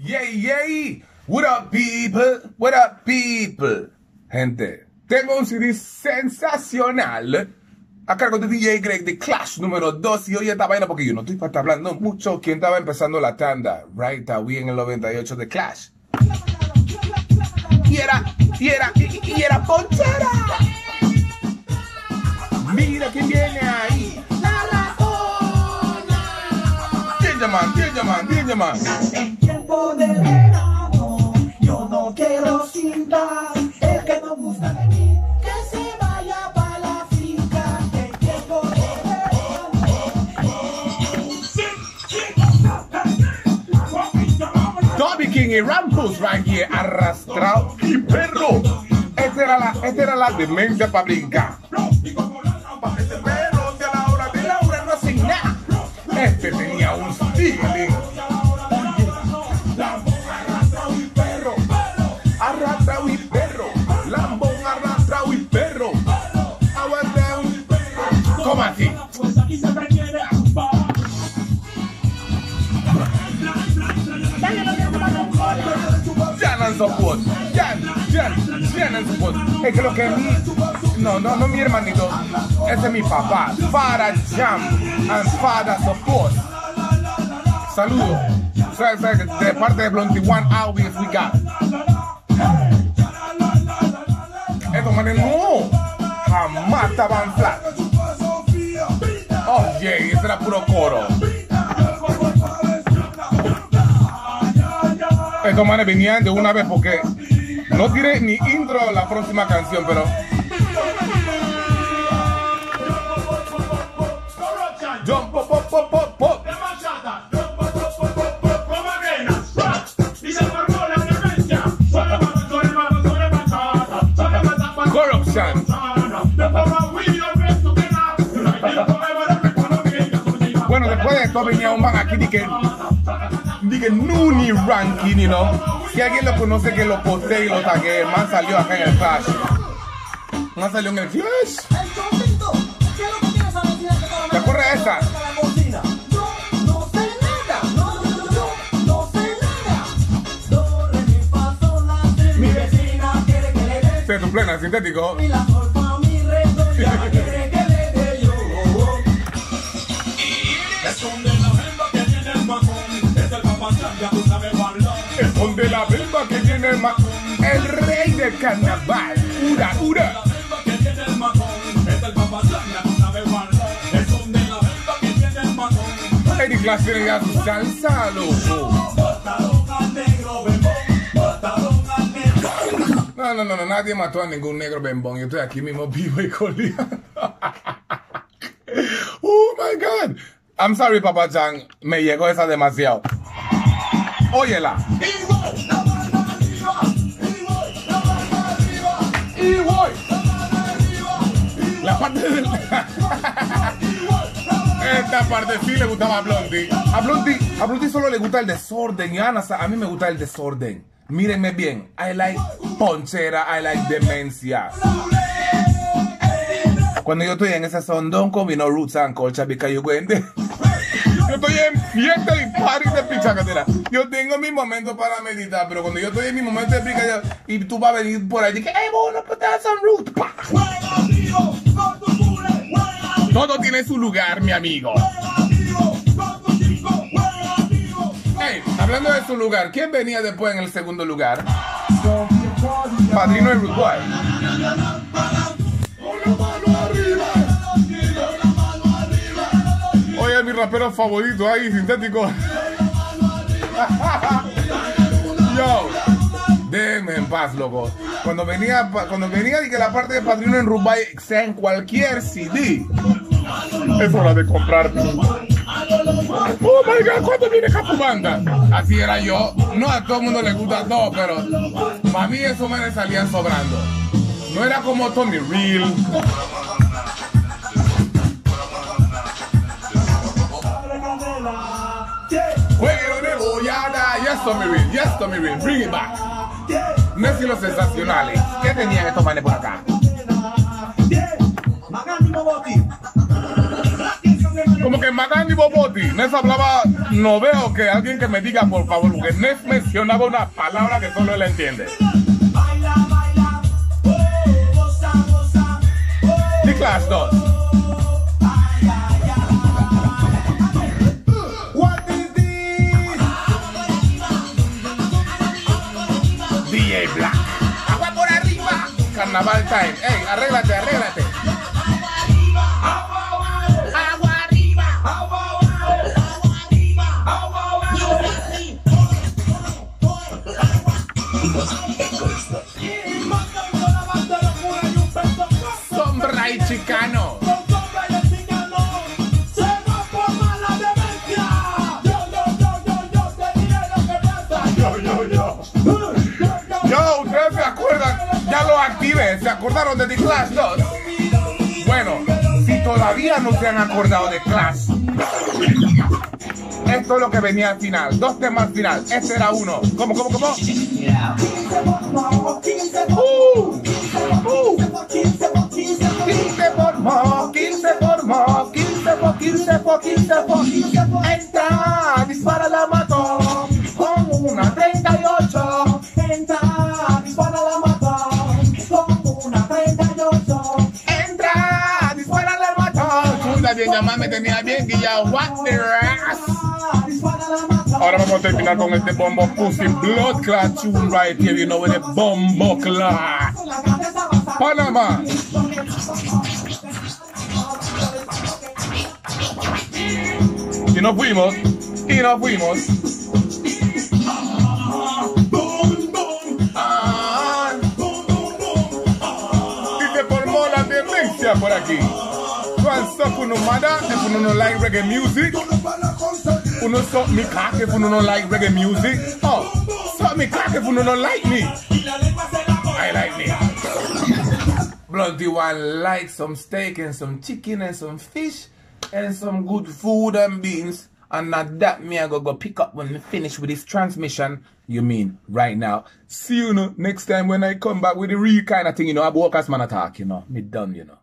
Yay, yay. What up, people? What up, people? Gente, tengo un CD sensacional a cargo de DJ Greg de Clash número 2 y hoy esta vaina porque yo no estoy para estar hablando mucho. ¿Quién estaba empezando la tanda? Right, we en el 98 de Clash. Y era, y era, y, y era ponchera. Mira quién viene ahí. ¿Quién llaman? ¿Quién llaman? ¿Quién llaman? En tiempo de verano, yo no quiero cinta. El que no gusta de mí, que se vaya para la finca. En tiempo de verano. Toby King y Rampus right here, arrastrado y perro. Esta era la, esta era la demencia para brincar. Support. Jan, Jan, Jan support. Es que lo que mi. No, no, no mi hermanito. Ese es mi papá. Father Jam and Father Support. Saludos. De parte de Blonty One Always We Got. Estos manes no. Jamás estaban flat. Oye, ese era puro coro. Estos manes venían de una vez porque no tiene ni intro la próxima canción, pero jump pop pop pop pop pop. Corruption. Bueno, después de esto venía un man aquí de que Dije Nuni Ranking, you know. Si alguien lo conoce, que lo postee y lo tague. Man salió acá en el Flash. Man salió en el Flash. El chocito, ¿qué es lo que tienes a decir que la, la, ya. Esconde la bimba que tiene el ma El rey del carnaval. Ura, ura. Tiene ya su salsa, loco. No, no, no, no, nadie mató a ningún negro bembón. Yo estoy aquí mismo vivo y coleando. Oh my God. I'm sorry, Papa Chan. Me llegó esa demasiado. Óyela. Y voy. La parte del. Esta parte sí le gustaba a Blondie. A Blondie, a Blondie solo le gusta el desorden. Y a Ana, a mí me gusta el desorden. Mírenme bien. I like ponchera, I like demencia. Cuando yo estoy en ese sondón con vino Roots and Colcha Vicayo Gwende. Yo estoy en fiesta y party de pichacatera. Yo tengo mi momento para meditar, pero cuando yo estoy en mi momento de pica y tú vas a venir por ahí, que, hey, bueno, put that some root. Todo tiene su lugar, mi amigo. Hey, hablando de su lugar, ¿quién venía después en el segundo lugar? Padrino de Uruguay. Oye, mi rapero favorito ahí, sintético. Yo, déjenme en paz, loco. Cuando venía, cuando venía y que la parte de Padrino en Uruguay sea en cualquier CD, es hora de comprar. Oh my god, ¿cuándo viene Capubanda? Así era yo. No a todo el mundo le gusta todo, pero para mí esos me salían sobrando. No era como Tommy Real. Yes, Tommy Real. Yes, Tommy Real. Bring it back. Messi los sensacionales. ¿Qué tenían estos manes por acá? Como que Magani Boboti, Ness hablaba, no veo que alguien que me diga por favor, porque Ness mencionaba una palabra que solo él entiende. Baila, baila, goza, goza, The Clash 2. Carnaval time. Ey, arréglate, arréglate. Lo activé, ¿se acordaron de The Clash 2? Bueno, si todavía no se han acordado de Clash, esto es lo que venía al final, dos temas al final, este era uno. ¿Cómo, cómo, cómo? Uh, uh. 15 por mo, 15 por mo, 15 por 15 por 15 por 15 por bien, más me tenía bien guillado. What the ass. Ahora vamos a terminar con este bombo pussy blood clot tune right here, you know, with the bombo clot. Panamá. Y nos fuimos, y nos fuimos. Manda, if uno no like reggae music, uno so mi cock if uno no like reggae music. Oh, so mi cock if uno no like me. I like me. Blood, you want like some steak and some chicken and some fish and some good food and beans. And not that me I go go pick up when we finish with this transmission. You mean right now? See you know, next time when I come back with the real kind of thing, you know, I walk as man attack, you know. Me done, you know.